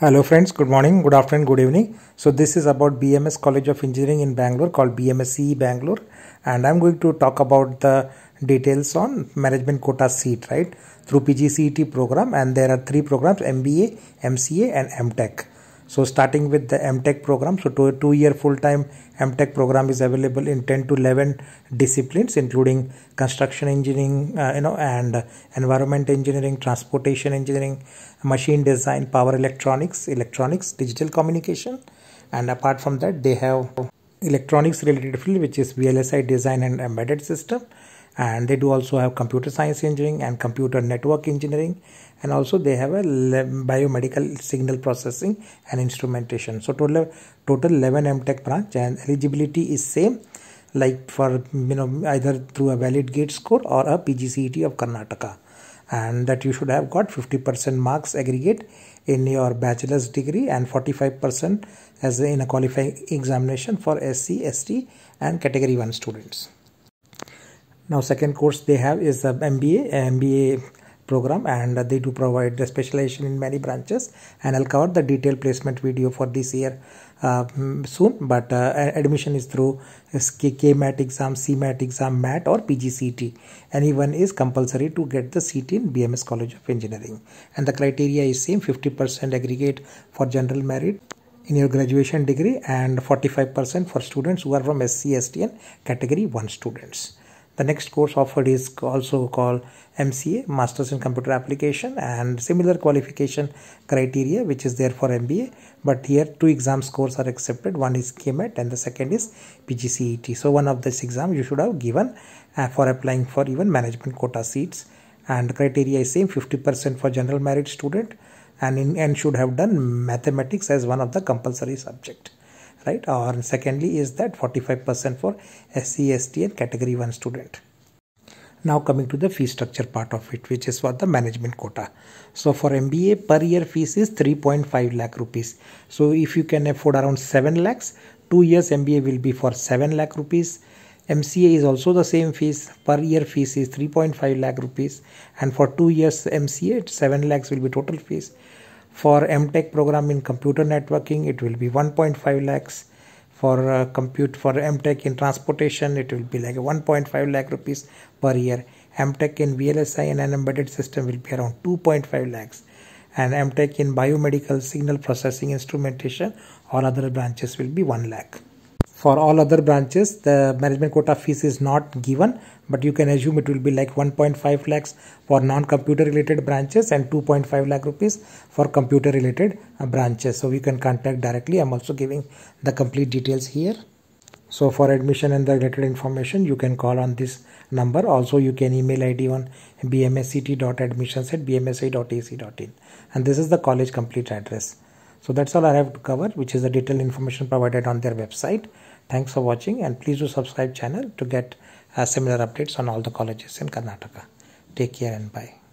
Hello friends, good morning, good afternoon, good evening. So this is about BMS College of Engineering in Bangalore called BMSCE Bangalore. And I'm going to talk about the details on management quota seat right? Through PGCET program. And there are three programs MBA, MCA and MTech. So starting with the MTech program, so two, two year full time MTech program is available in 10 to 11 disciplines, including construction engineering, uh, you know, and environment engineering, transportation engineering, machine design, power electronics, electronics, digital communication, and apart from that, they have electronics related field, which is VLSI design and embedded system, and they do also have computer science engineering and computer network engineering. And also they have a biomedical signal processing and instrumentation. So total total 11 mtech branch and eligibility is same like for you know either through a valid gate score or a pgcet of karnataka. And that you should have got 50% marks aggregate in your bachelor's degree and 45% as in a qualifying examination for sc st and category 1 students now second course they have is the mba mba program and they do provide the specialization in many branches and I'll cover the detailed placement video for this year uh, soon but uh, admission is through KMAT exam, CMAT exam, MAT or PGCET. Anyone is compulsory to get the seat in BMS College of Engineering and the criteria is same 50% aggregate for general merit in your graduation degree and 45% for students who are from SC, ST and category 1 students. The next course offered is also called MCA, Masters in Computer Application and similar qualification criteria which is there for MBA. But here two exam scores are accepted. One is KMAT and the second is PGCET. So one of this exam you should have given uh, for applying for even management quota seats. And criteria is same 50% for general merit student and, in, and should have done mathematics as one of the compulsory subject right or secondly is that 45% for SC, ST and category 1 student. Now coming to the fee structure part of it which is for the management quota. So for MBA per year fees is 3.5 lakh rupees. So if you can afford around 7 lakhs, 2 years MBA will be for 7 lakh rupees. MCA is also the same fees per year fees is 3.5 lakh rupees and for 2 years MCA 7 lakhs will be total fees for MTech program in computer networking, it will be 1.5 lakhs. For uh, compute for MTech in transportation, it will be like 1.5 lakh rupees per year. MTech in VLSI and an embedded system will be around 2.5 lakhs. And MTech in biomedical signal processing instrumentation, or other branches will be 1 lakh. For all other branches, the management quota fees is not given, but you can assume it will be like 1.5 lakhs for non-computer related branches and 2.5 lakh rupees for computer related uh, branches. So you can contact directly. I'm also giving the complete details here. So for admission and the related information, you can call on this number. Also, you can email ID on bmsce.admissions at bmsce.ac.in. And this is the college complete address. So that's all I have to cover, which is the detailed information provided on their website. Thanks for watching and please do subscribe channel to get uh, similar updates on all the colleges in Karnataka. Take care and bye.